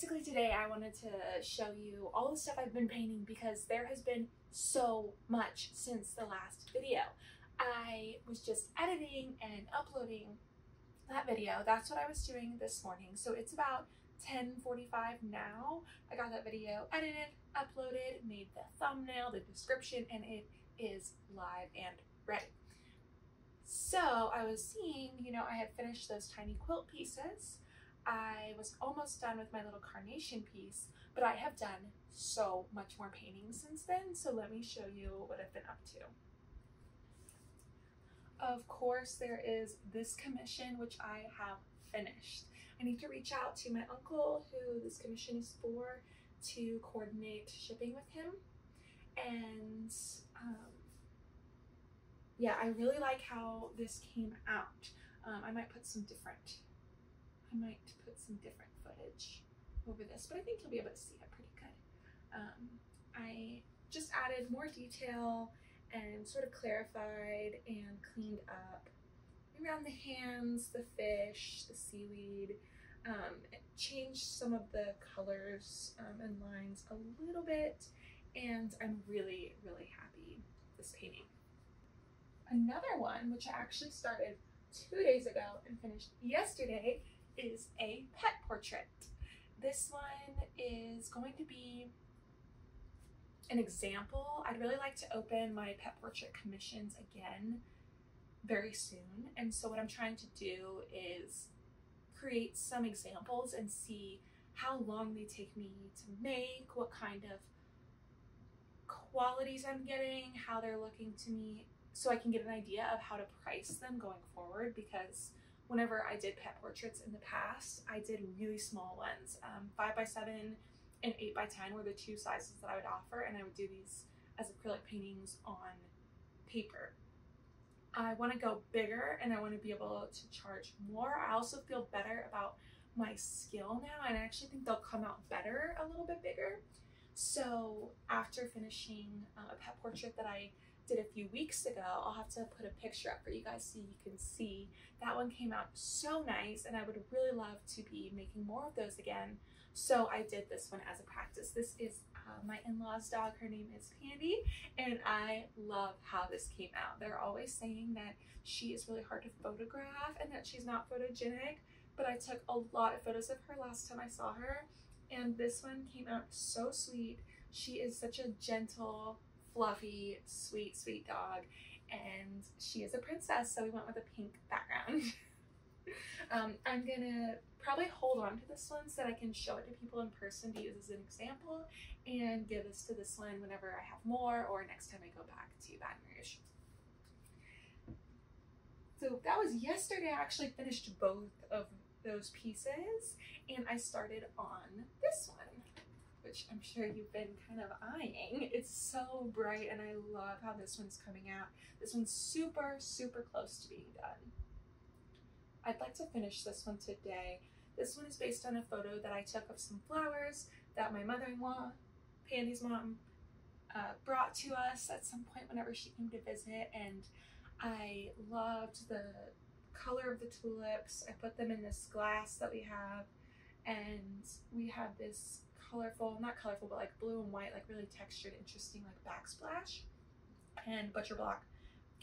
Basically today I wanted to show you all the stuff I've been painting because there has been so much since the last video. I was just editing and uploading that video. That's what I was doing this morning. So it's about 10:45 now. I got that video edited, uploaded, made the thumbnail, the description, and it is live and ready. So I was seeing, you know, I had finished those tiny quilt pieces. I was almost done with my little carnation piece, but I have done so much more painting since then. So let me show you what I've been up to. Of course, there is this commission, which I have finished. I need to reach out to my uncle, who this commission is for, to coordinate shipping with him. And um, yeah, I really like how this came out. Um, I might put some different, I might put some different footage over this, but I think you'll be able to see it pretty good. Um, I just added more detail and sort of clarified and cleaned up around the hands, the fish, the seaweed, um, changed some of the colors um, and lines a little bit, and I'm really, really happy with this painting. Another one, which I actually started two days ago and finished yesterday, is a pet portrait. This one is going to be an example. I'd really like to open my pet portrait commissions again very soon. And so what I'm trying to do is create some examples and see how long they take me to make, what kind of qualities I'm getting, how they're looking to me, so I can get an idea of how to price them going forward because whenever I did pet portraits in the past, I did really small ones. Um, five by seven and eight by 10 were the two sizes that I would offer and I would do these as acrylic paintings on paper. I want to go bigger and I want to be able to charge more. I also feel better about my skill now and I actually think they'll come out better a little bit bigger. So after finishing uh, a pet portrait that I did a few weeks ago. I'll have to put a picture up for you guys so you can see. That one came out so nice and I would really love to be making more of those again. So I did this one as a practice. This is uh, my in-laws dog. Her name is Candy and I love how this came out. They're always saying that she is really hard to photograph and that she's not photogenic, but I took a lot of photos of her last time I saw her and this one came out so sweet. She is such a gentle, fluffy, sweet, sweet dog. And she is a princess, so we went with a pink background. um, I'm gonna probably hold on to this one so that I can show it to people in person to use as an example and give this to this one whenever I have more or next time I go back to Baton Rouge. So that was yesterday. I actually finished both of those pieces and I started on this one which I'm sure you've been kind of eyeing. It's so bright and I love how this one's coming out. This one's super, super close to being done. I'd like to finish this one today. This one is based on a photo that I took of some flowers that my mother-in-law, Pandy's mom, uh, brought to us at some point whenever she came to visit and I loved the color of the tulips. I put them in this glass that we have and we have this colorful, not colorful, but like blue and white, like really textured, interesting, like backsplash and butcher block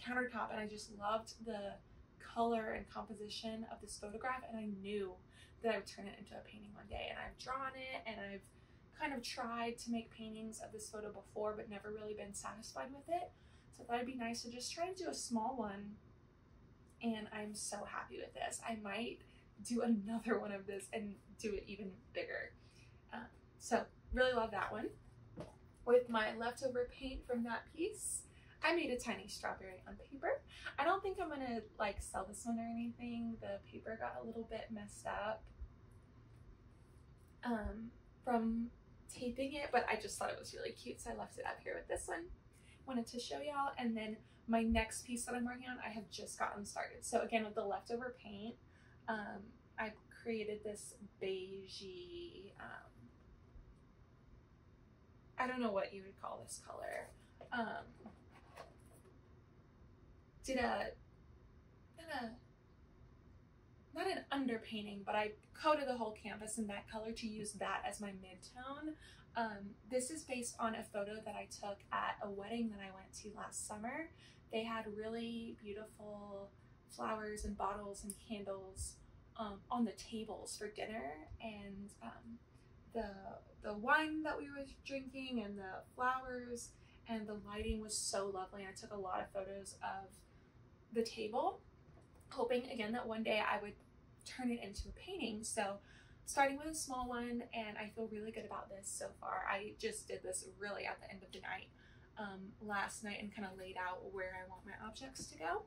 countertop. And I just loved the color and composition of this photograph. And I knew that I would turn it into a painting one day. And I've drawn it and I've kind of tried to make paintings of this photo before, but never really been satisfied with it. So I thought it'd be nice to just try to do a small one. And I'm so happy with this. I might do another one of this and do it even bigger. So really love that one. With my leftover paint from that piece, I made a tiny strawberry on paper. I don't think I'm gonna like sell this one or anything. The paper got a little bit messed up um, from taping it, but I just thought it was really cute, so I left it up here with this one. Wanted to show y'all, and then my next piece that I'm working on, I have just gotten started. So again, with the leftover paint, um, I created this beigey um, I don't know what you would call this color. Um, did a, did a not an underpainting, but I coated the whole canvas in that color to use that as my mid-tone. Um, this is based on a photo that I took at a wedding that I went to last summer. They had really beautiful flowers and bottles and candles um, on the tables for dinner and um, the the wine that we were drinking and the flowers and the lighting was so lovely. I took a lot of photos of the table, hoping again that one day I would turn it into a painting. So starting with a small one and I feel really good about this so far. I just did this really at the end of the night um, last night and kind of laid out where I want my objects to go.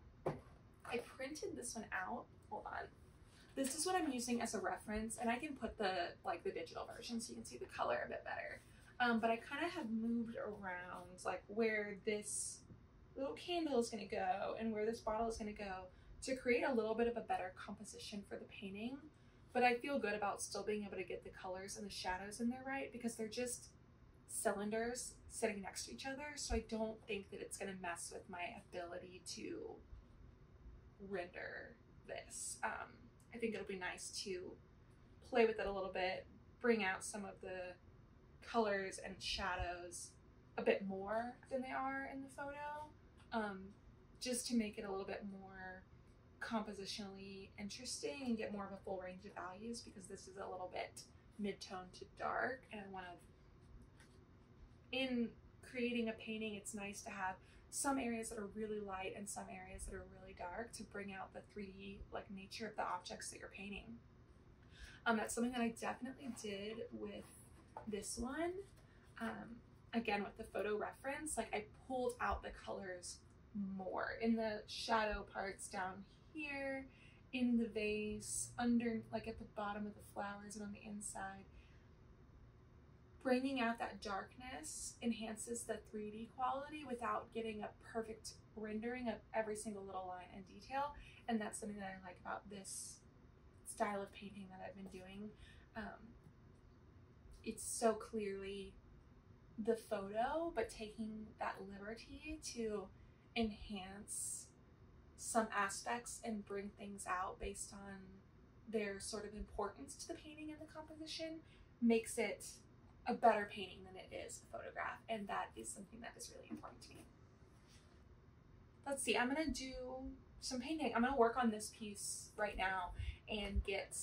I printed this one out. Hold on. This is what I'm using as a reference and I can put the like the digital version so you can see the color a bit better. Um, but I kind of have moved around like where this little candle is going to go and where this bottle is going to go to create a little bit of a better composition for the painting. But I feel good about still being able to get the colors and the shadows in there right because they're just cylinders sitting next to each other. So I don't think that it's going to mess with my ability to render this. Um, I think it'll be nice to play with it a little bit, bring out some of the colors and shadows a bit more than they are in the photo, um, just to make it a little bit more compositionally interesting and get more of a full range of values because this is a little bit mid-tone to dark and I want to, in creating a painting, it's nice to have some areas that are really light and some areas that are really dark to bring out the 3D like nature of the objects that you're painting. Um, that's something that I definitely did with this one. Um, again, with the photo reference, like I pulled out the colors more in the shadow parts down here, in the vase, under like at the bottom of the flowers and on the inside bringing out that darkness enhances the 3D quality without getting a perfect rendering of every single little line and detail. And that's something that I like about this style of painting that I've been doing. Um, it's so clearly the photo, but taking that liberty to enhance some aspects and bring things out based on their sort of importance to the painting and the composition makes it a better painting than it is a photograph. And that is something that is really important to me. Let's see, I'm gonna do some painting. I'm gonna work on this piece right now and get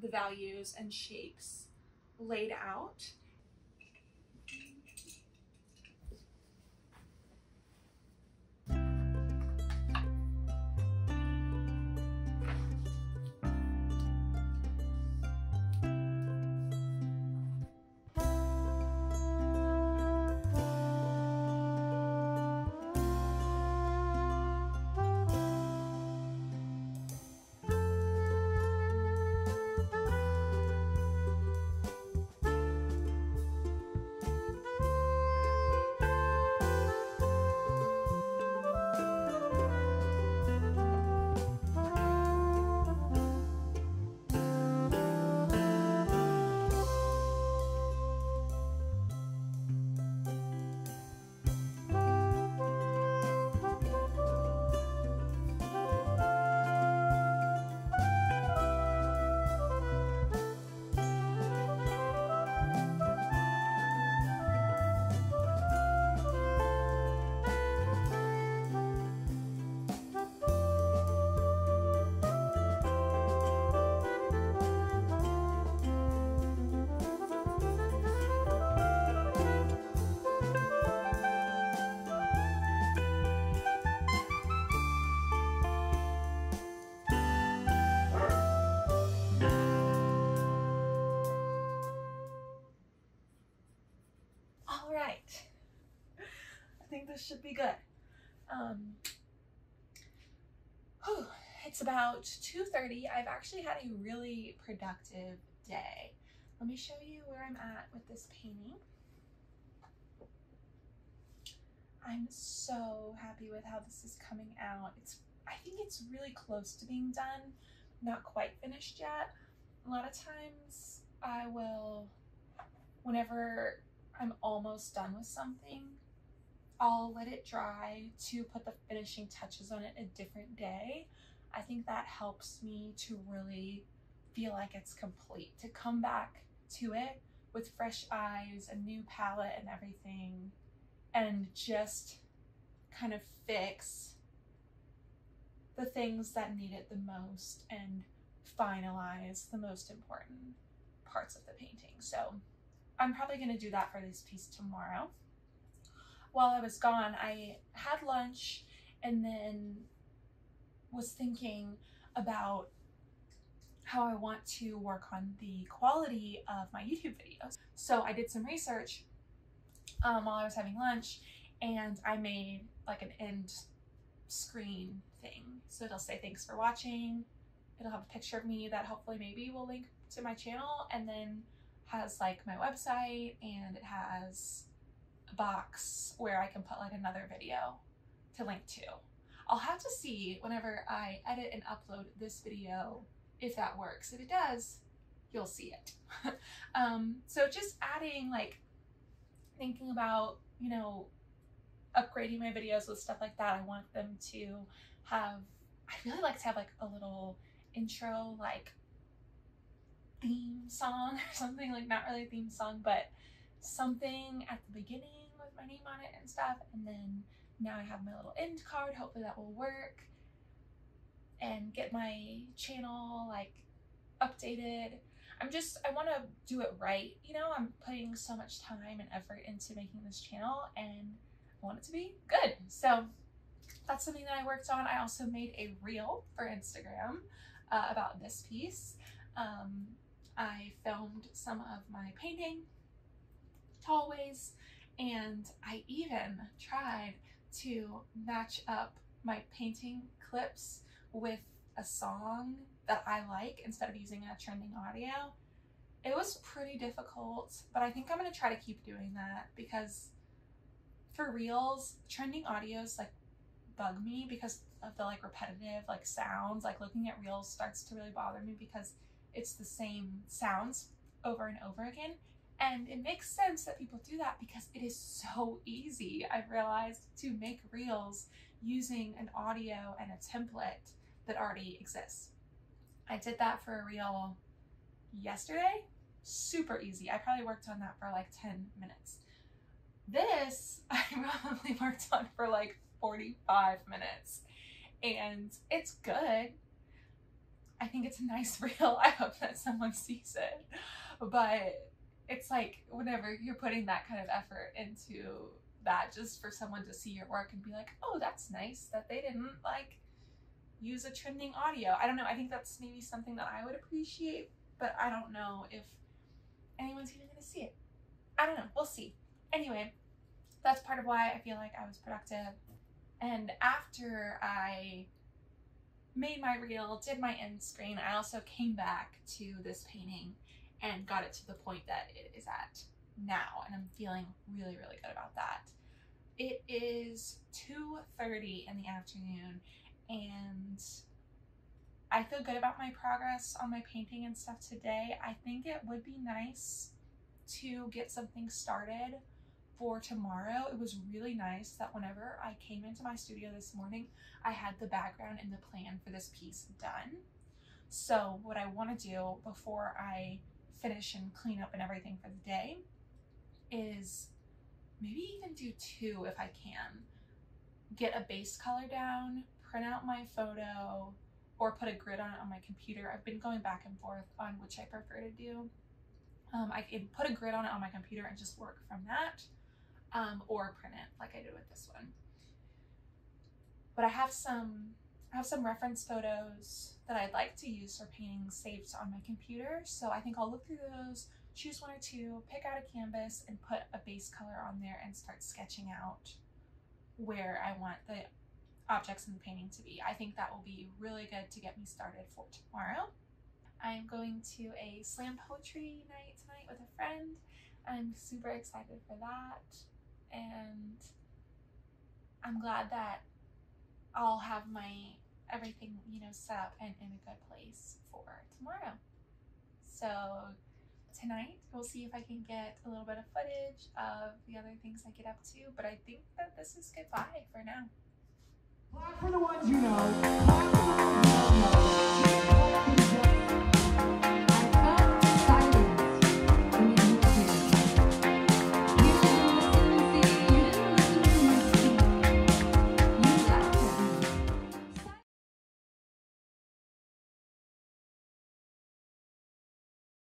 the values and shapes laid out this should be good. Um, whew, it's about 2.30. I've actually had a really productive day. Let me show you where I'm at with this painting. I'm so happy with how this is coming out. It's I think it's really close to being done, not quite finished yet. A lot of times I will, whenever I'm almost done with something, I'll let it dry to put the finishing touches on it a different day. I think that helps me to really feel like it's complete, to come back to it with fresh eyes, a new palette and everything, and just kind of fix the things that need it the most and finalize the most important parts of the painting. So I'm probably going to do that for this piece tomorrow. While I was gone, I had lunch and then was thinking about how I want to work on the quality of my YouTube videos. So I did some research um, while I was having lunch and I made like an end screen thing. So it'll say thanks for watching. It'll have a picture of me that hopefully maybe will link to my channel and then has like my website and it has box where I can put like another video to link to. I'll have to see whenever I edit and upload this video if that works. If it does, you'll see it. um, so just adding like thinking about, you know, upgrading my videos with stuff like that. I want them to have, I really like to have like a little intro, like theme song or something, like not really a theme song, but something at the beginning my name on it and stuff. And then now I have my little end card. Hopefully that will work and get my channel like updated. I'm just, I want to do it right. You know, I'm putting so much time and effort into making this channel and I want it to be good. So that's something that I worked on. I also made a reel for Instagram uh, about this piece. Um, I filmed some of my painting, hallways, and I even tried to match up my painting clips with a song that I like instead of using a trending audio. It was pretty difficult, but I think I'm going to try to keep doing that because for reels, trending audios like bug me because of the like repetitive like sounds. Like looking at reels starts to really bother me because it's the same sounds over and over again. And it makes sense that people do that because it is so easy, I've realized, to make reels using an audio and a template that already exists. I did that for a reel yesterday. Super easy. I probably worked on that for like 10 minutes. This I probably worked on for like 45 minutes and it's good. I think it's a nice reel. I hope that someone sees it. But it's like whenever you're putting that kind of effort into that just for someone to see your work and be like, oh, that's nice that they didn't like use a trending audio. I don't know. I think that's maybe something that I would appreciate, but I don't know if anyone's even going to see it. I don't know. We'll see. Anyway, that's part of why I feel like I was productive. And after I made my reel, did my end screen, I also came back to this painting and got it to the point that it is at now. And I'm feeling really, really good about that. It is 2.30 in the afternoon and I feel good about my progress on my painting and stuff today. I think it would be nice to get something started for tomorrow. It was really nice that whenever I came into my studio this morning, I had the background and the plan for this piece done. So what I want to do before I finish and clean up and everything for the day is maybe even do two if I can. Get a base color down, print out my photo or put a grid on it on my computer. I've been going back and forth on which I prefer to do. Um, I can put a grid on it on my computer and just work from that um, or print it like I did with this one. But I have some I have some reference photos that I'd like to use for painting saved on my computer. So I think I'll look through those, choose one or two, pick out a canvas and put a base color on there and start sketching out where I want the objects in the painting to be. I think that will be really good to get me started for tomorrow. I'm going to a slam poetry night tonight with a friend. I'm super excited for that. And I'm glad that I'll have my everything, you know, set up and in a good place for tomorrow. So tonight we'll see if I can get a little bit of footage of the other things I get up to, but I think that this is goodbye for now. For the ones you know.